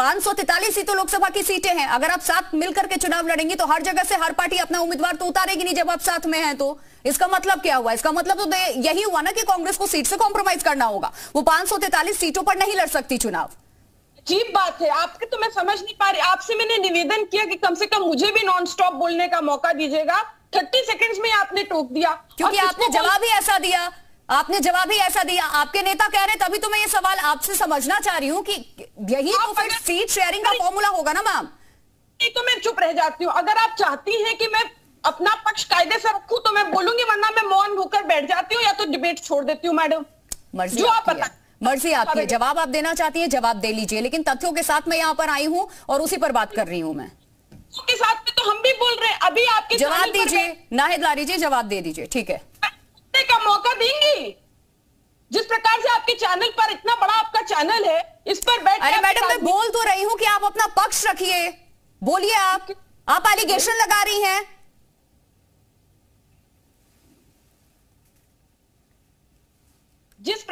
पाँच सौ तैतालीस सीटों लोकसभा की सीटें हैं। अगर आप साथ मिलकर के चुनाव लड़ेंगे तो हर जगह से हर पार्टी अपना उम्मीदवार तो उतारेगी नहीं जब आप साथ में हैं तो। इसका मतलब क्या हुआ? इसका मतलब तो यही हुआ ना कि कांग्रेस को सीट से कॉम्प्रोमाइज करना होगा। वो पाँच सीटों पर नहीं लड़ सकती चुनाव। अजीब बात है। आपके तो मैं समझ नहीं पा रही। आपसे मैंने निवेदन किया कि कम से कम मुझे भी नॉन स्टॉप बोलने का मौका दीजिएगा। थर्टी सेकेंड्स में आपने टोक दिया। क्योंकि आपने जवाब ही ऐसा दिया। आपने जवाब ही ऐसा दिया। आपके नेता कह रहे तभी तो मैं ये सवाल आपसे समझना चाह रही हूँ कि यही तो फिर सीट शेयरिंग का फॉर्मूला होगा ना मैम तो मैं चुप रह जाती हूँ। अगर आप चाहती हैं कि मैं अपना पक्ष कायदे से रखूँ तो मैं बोलूँगी वरना मैं मौन होकर बैठ जाती हूँ या तो डिबेट छोड़ देती हूँ मैडम मर्ज़ी आप मर्ज़ी आपकी है। जवाब आप देना चाहती है जवाब दे लीजिए लेकिन तथ्यों के साथ मैं यहाँ पर आई हूँ और उसी पर बात कर रही हूँ मैं। के साथ में तो हम भी बोल रहे हैं। अभी आपके जवाब दीजिए नाहिद लारी जी जवाब दे दीजिए ठीक है। देंगी। जिस प्रकार से आपके चैनल पर इतना बड़ा आपका चैनल है इस पर बैठ अरे मैडम मैं बोल तो रही हूँ कि आप अपना पक्ष रखिए। बोलिए आप। आप एलिगेशन लगा रही हैं जिस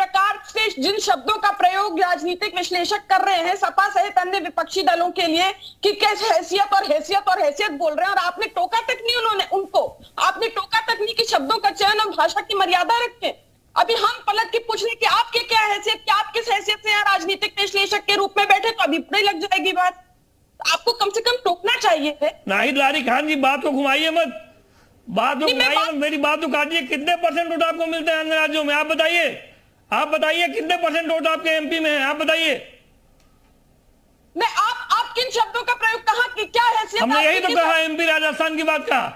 जिन शब्दों का प्रयोग राजनीतिक विश्लेषक कर रहे हैं सपा सहित अन्य विपक्षी दलों के लिए कि कैसे हैसियत और हैसियत और हैसियत बोल रहे हैं और आपने टोका तक नहीं उन्होंने उनको। आपने टोका तक नहीं कि शब्दों का चयन और भाषा की मर्यादा रखें। अभी हम पलट के पूछ रहे कि आपके क्या हैसियत क्या आप किस हैसियत से राजनीतिक विश्लेषक के रूप में बैठे तो अभी नहीं लग जाएगी बात। आपको कम से कम टोकना चाहिए। नाहिद लारी खान जी बात को घुमाइए मत। बात को घुमाइए मेरी बात को काटिए। कितने परसेंट वोट आपको मिलते हैं अन्य राज्यों में? आप बताइए। आप बताइए कितने परसेंट वोट आपके एमपी में है? आप बताइए। मैं आप आप किन शब्दों का प्रयोग कहा कि क्या हैसियत हमने यही तो कहा एमपी राजस्थान की बात कहा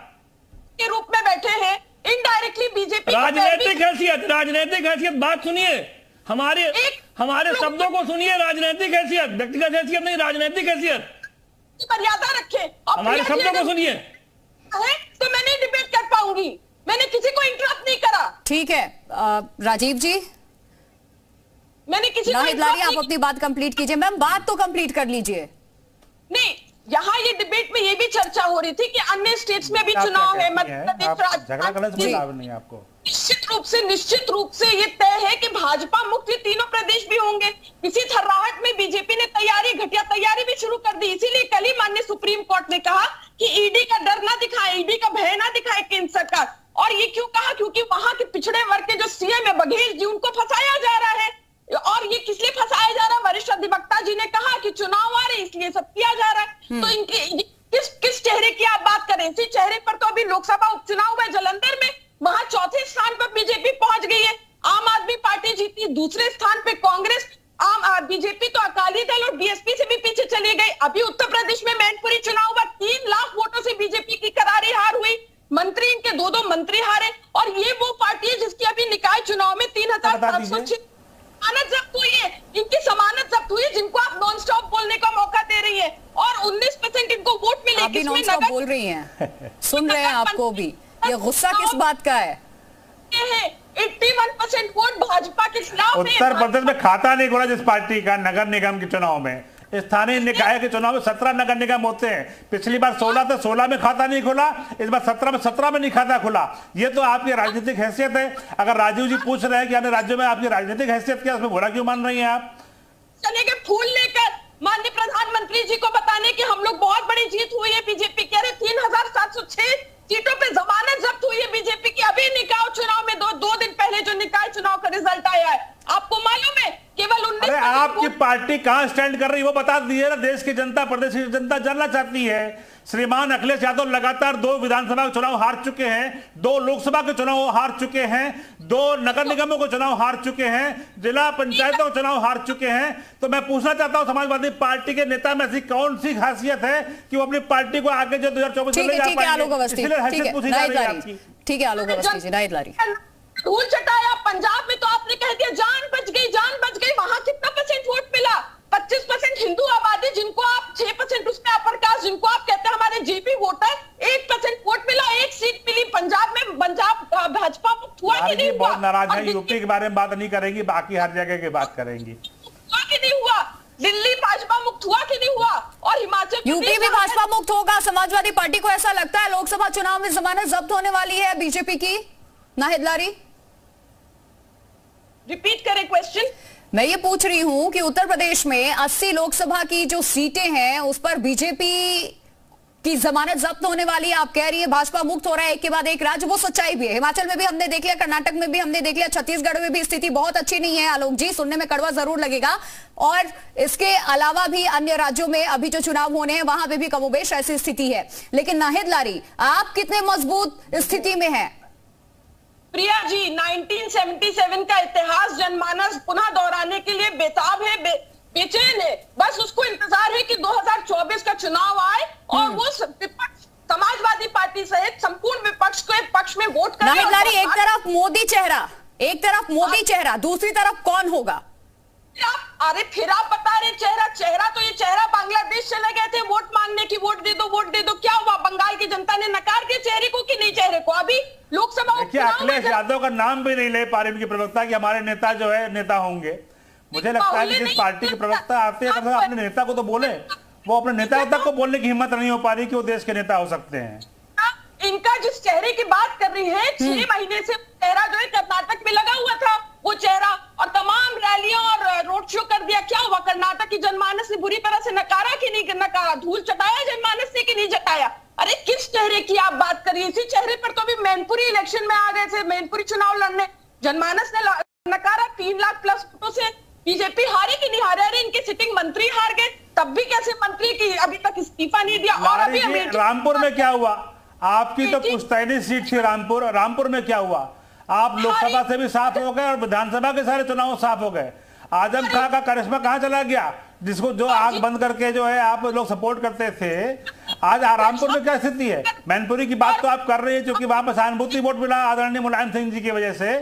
के रूप में बैठे हैं इनडायरेक्टली बीजेपी राजनीतिक हैसियत राजनीतिक हैसियत बात सुनिए। हमारे हमारे शब्दों को सुनिए राजनीतिक हैसियत व्यक्तिगत हैसियत नहीं राजनीतिक हैसियत। मर्यादा रखे हमारे शब्दों को सुनिए। तो मैं नहीं डिबेट कर पाऊँगी। मैंने किसी को इंटरप्ट नहीं करा। ठीक है राजीव जी। नाहिद लारी आप अपनी बात कंप्लीट कीजिए। मैम बात तो कंप्लीट कर लीजिए। नहीं यहाँ ये डिबेट में ये भी चर्चा हो रही थी कि अन्य स्टेट्स में भी चुनाव है निश्चित रूप से निश्चित रूप से ये तय है कि भाजपा मुक्त ये तीनों प्रदेश भी होंगे। इसी थर्राहट में बीजेपी ने तैयारी घटिया तैयारी भी शुरू कर दी। इसीलिए कल ही माननीय सुप्रीम कोर्ट ने कहा कि ईडी का डर ना दिखाए ईडी का भय ना दिखाए केंद्र सरकार। और ये क्यों कहा? क्योंकि वहाँ के पिछड़े वर्ग के जो सीएम है बघेल जी उनको फंसाया जा रहा है। और ये किस लिए फंसाया जा रहा है? वरिष्ठ अधिवक्ता जी ने कहा कि चुनाव आ रहे इसलिए सब किया जा रहा है। हम्म। तो इनके किस किस चेहरे की आप बात करें इसी चेहरे पर तो अभी लोकसभा उपचुनाव है जलंधर में। वहाँ चौथे स्थान पर बीजेपी पहुँच गई है। आम आदमी पार्टी जीती दूसरे स्थान पे कांग्रेस आम बीजेपी तो अकाली दल और बीएसपी से भी पीछे चली गई अभी उत्तर प्रदेश में मैनपुरी चुनाव हुआ तीन लाख वोटों से बीजेपी की करारी हार हुई। मंत्री इनके दो दो मंत्री हारे। और ये वो पार्टी है जिसकी अभी निकाय चुनाव में तीन हज़ार सात सौ जमानत जब्त हुई है। इनकी जमानत जब्त हुई है जिनको आप नॉन स्टॉप बोलने का मौका दे रही है। और 19 परसेंट इनको वोट मिले अभी नॉन स्टॉप बोल रही हैं। सुन रहे हैं आपको भी। ये गुस्सा किस बात का है? वोट भाजपा के खिलाफ उत्तर प्रदेश में खाता नहीं खोला जिस पार्टी का नगर निगम के चुनाव में। स्थानीय निकाय के चुनाव में सत्रह नगर निगम होते हैं। पिछली बार सोलह से सोलह में खाता नहीं खुला। इस बार सत्रह में सत्रह में नहीं खाता खुला। ये तो आपकी राजनीतिक हैसियत है। अगर राजीव जी पूछ रहे हैं कि अन्य राज्यों में आपकी राजनीतिक हैसियत क्या उसमें बुरा क्यों मान रही है आप? चले के फूल लेकर। माननीय प्रधानमंत्री जी को बताने की हम लोग बहुत बड़ी जीत हुई है। बीजेपी कह रहे तीन हज़ार सात सौ छह सीटों पे जमानत जब्त हुई है बीजेपी की अभी निकाय चुनाव में दो दो दिन पहले जो निकाय चुनाव का रिज़ल्ट आया है आपको मालूम है केवल उन्नीस अरे आपकी पार्टी कहाँ स्टैंड कर रही है वो बता दीजिए ना देश की जनता प्रदेश की जनता जानना चाहती है। श्रीमान अखिलेश यादव लगातार दो विधानसभा के चुनाव हार चुके हैं दो लोकसभा के चुनाव हार चुके हैं दो नगर निगमों के चुनाव हार चुके हैं जिला पंचायतों के चुनाव हार चुके हैं। तो मैं पूछना चाहता हूँ समाजवादी पार्टी के नेता में ऐसी कौन सी खासियत है कि वो अपनी पार्टी को आगे जो दो हज़ार चौबीस ठीक है आलोक अवस्थी। लारी। धूल चटाया पंजाब में तो आपने कह दिया जान बच गई जान बच गई वहाँ कितना परसेंट वोट मिला 25 परसेंट हिंदू आबादी जिनको आप 6 परसेंट उसमें अपर कास्ट जिनको आप कहते हैं हमारे जीपी वोटर एक परसेंट वोट मिला एक सीट मिली। पंजाब में पंजाब भाजपा मुक्त हुआ कि नहीं बहुत नाराज़ है यूपी के बारे में बात नहीं करेंगी बाकी हर जगह की बात करेंगी। हुआ कि नहीं हुआ। दिल्ली भाजपा मुक्त हुआ कि नहीं हुआ? और हिमाचल यूपी भी भाजपा मुक्त होगा। समाजवादी पार्टी को ऐसा लगता है लोकसभा चुनाव में जमानत जब्त होने वाली है बीजेपी की। नाहिद लारी रिपीट करें क्वेश्चन मैं ये पूछ रही हूँ कि उत्तर प्रदेश में 80 लोकसभा की जो सीटें हैं, उस पर बीजेपी की जमानत जब्त होने वाली है। आप कह रही है, भाजपा मुक्त हो रहा है, एक के बाद एक राज्य, वो सच्चाई भी है। हिमाचल में भी हमने देख लिया, कर्नाटक में भी हमने देख लिया, छत्तीसगढ़ में भी स्थिति बहुत अच्छी नहीं है। आलोक जी, सुनने में कड़वा ज़रूर लगेगा। और इसके अलावा भी अन्य राज्यों में अभी जो चुनाव होने हैं, वहाँ पे भी कमोबेश ऐसी स्थिति है। लेकिन नाहिद लारी, आप कितने मज़बूत स्थिति में है? प्रिया जी 1977 का इतिहास जनमानस पुनः दोहराने के लिए बेताब है बे, बेचैन है। बस उसको इंतज़ार है कि 2024 का चुनाव आए और हम्म। वो विपक्ष समाजवादी पार्टी सहित संपूर्ण विपक्ष को पक्ष में वोट करे एक तरफ़ मोदी चेहरा एक तरफ़ मोदी चेहरा दूसरी तरफ़ कौन होगा? आप अरे फिर आप बता रहे चेहरा चेहरा तो ये चेहरा बांग्लादेश चले गए थे वोट मांगने की वोट दे दो वोट दे दो क्या हुआ? बंगाल की जनता ने नकार के चेहरे को कि नहीं चेहरे को? अभी लोकसभा देखिए अखिलेश यादव का नाम भी नहीं ले पा रहे उनके प्रवक्ता कि हमारे नेता जो है नेता होंगे। मुझे लगता है कि जिस पार्टी के प्रवक्ता आते हैं मतलब अपने नेता को तो बोले। वो अपने नेता तक को बोलने की हिम्मत नहीं हो पा रही कि वो देश के नेता हो सकते हैं। इनका जिस चेहरे की बात कर रही है हम्म। छह महीने से चेहरा जो है कर्नाटक में लगा हुआ था। वो चेहरा और तमाम रैलियाँ और रोड शो कर दिया। क्या हुआ? कर्नाटक की जनमानस ने बुरी तरह से नकारा कि नहीं? नकारा धूल चटाया जनमानस ने कि नहीं चटाया अरे किस चेहरे की आप बात करिए इसी चेहरे पर तो अभी मैनपुरी इलेक्शन में आ गए थे मैनपुरी चुनाव लड़ने। जनमानस ने नकारा तीन लाख प्लस वोटों से। बीजेपी हारी कि नहीं हारे? अरे इनके सिटिंग मंत्री हार गए। तब भी कैसे मंत्री की अभी तक इस्तीफा नहीं दिया? और अभी रामपुर में क्या हुआ? आपकी तो। पुश्तैनी सीट थी रामपुर। रामपुर में क्या हुआ? आप लोकसभा से भी साफ़ हो गए और विधानसभा के सारे चुनाव साफ़ हो गए। आज़म खां का करिश्मा कहाँ चला गया? जिसको जो आग बंद करके जो है आप लोग सपोर्ट करते थे आज रामपुर में क्या स्थिति है? मैनपुरी की बात तो आप कर रहे हैं क्योंकि वहाँ पर सहानुभूति वोट मिला आदरणीय मुलायम सिंह जी की वजह से।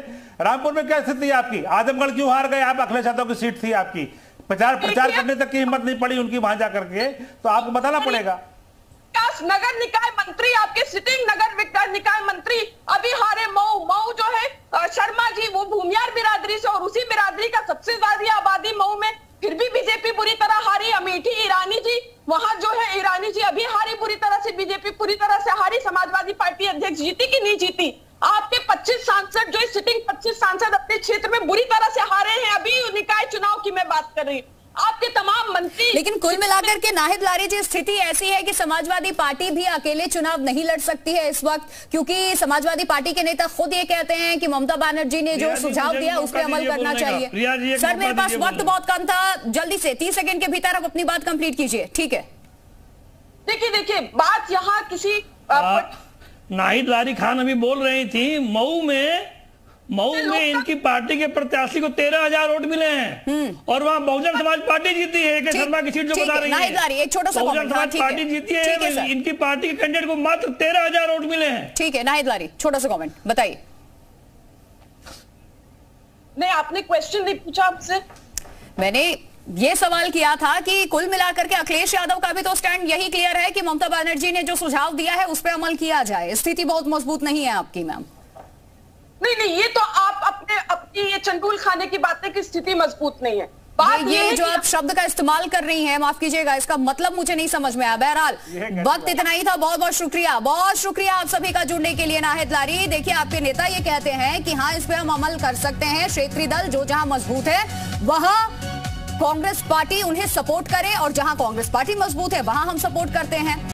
रामपुर में क्या स्थिति है आपकी? आजमगढ़ क्यों हार गए? आप अखिलेश यादव की सीट थी आपकी। प्रचार प्रचार करने तक की हिम्मत नहीं पड़ी उनकी वहाँ जाकर के तो आपको बताना पड़ेगा। नगर निकाय मंत्री आपके सिटिंग नगर विकास निकाय मंत्री अभी हारे मऊ मऊ जो है अ, शर्मा जी वो भूमियार बिरादरी से और उसी बिरादरी का सबसे ज़्यादा आबादी मऊ में फिर भी बीजेपी पूरी तरह हारी अमेठी ईरानी जी वहाँ जो है ईरानी जी अभी हारी पूरी तरह से बीजेपी पूरी तरह से हारी, समाजवादी पार्टी अध्यक्ष जीती कि नहीं जीती? आपके 25 सांसद, जो सिटिंग 25 सांसद अपने क्षेत्र में बुरी तरह से हारे हैं, अभी निकाय चुनाव की मैं बात कर रही हूँ। आपके तमाम मंत्री लेकिन कुल मिलाकर के नाहिद लारी जी स्थिति ऐसी है कि समाजवादी पार्टी भी अकेले चुनाव नहीं लड़ सकती है इस वक्त क्योंकि समाजवादी पार्टी के नेता खुद ये कहते हैं कि ममता बनर्जी ने जो सुझाव दिया उस पर अमल करना चाहिए। सर मेरे पास वक्त बहुत कम था जल्दी से तीस सेकंड के भीतर आप अपनी बात कंप्लीट कीजिए ठीक है? देखिए देखिए बात यहाँ किसी नाहिद लारी खान अभी बोल रही थी मऊ में मऊ में इनकी पार्टी के प्रत्याशी को तेरह हज़ार वोट मिले हैं। और वहाँ बहुजन समाज पार्टी जीती है के शर्मा की सीट जो बता रही है। एक छोटा सा बहुजन हाँ, समाज पार्टी जीती है, है इनकी पार्टी के कैंडिडेट को मात्र तेरह हज़ार वोट मिले हैं। ठीक है नाहिद लारी छोटा सा कमेंट बताइए। नहीं आपने क्वेश्चन नहीं पूछा आपसे मैंने ये सवाल किया था कि कुल मिलाकर के अखिलेश यादव का भी तो स्टैंड यही क्लियर है कि ममता बनर्जी ने जो सुझाव दिया है उस पर अमल किया जाए। स्थिति बहुत मज़बूत नहीं है आपकी मैम नहीं नहीं ये तो आप अपने अपनी ये चंडूल खाने की बातें की स्थिति मज़बूत नहीं है। बात ये, ये ये जो आप शब्द का इस्तेमाल कर रही हैं माफ़ कीजिएगा इसका मतलब मुझे नहीं समझ में आया। बहरहाल वक्त इतना ही था बहुत बहुत शुक्रिया बहुत शुक्रिया आप सभी का जुड़ने के लिए नाहिद लारी। देखिए आपके नेता ये कहते हैं कि हाँ इस पर हम अमल कर सकते हैं क्षेत्रीय दल जो जहाँ मज़बूत है वहाँ कांग्रेस पार्टी उन्हें सपोर्ट करे और जहाँ कांग्रेस पार्टी मज़बूत है वहाँ हम सपोर्ट करते हैं।